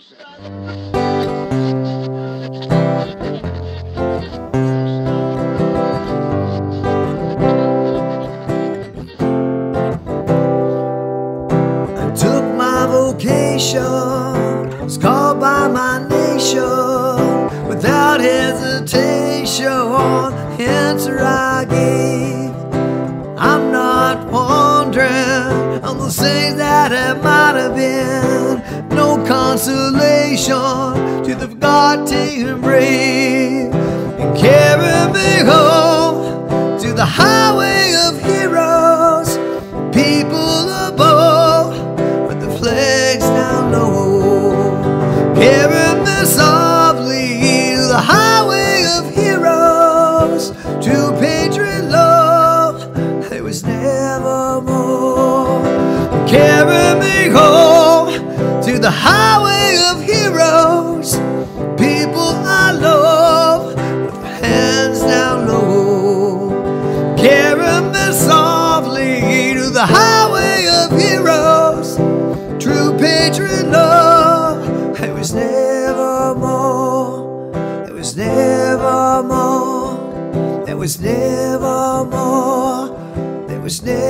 I took my vocation, was called by my nation without hesitation. Answer I gave. I'm not wondering on the things that it might have been. Consolation to the forgotten brave. And carry the highway of heroes. People I love, with hands down low. Carry me softly to the highway of heroes. True patriot love, there was never more. There was never more. There was never more. There was never.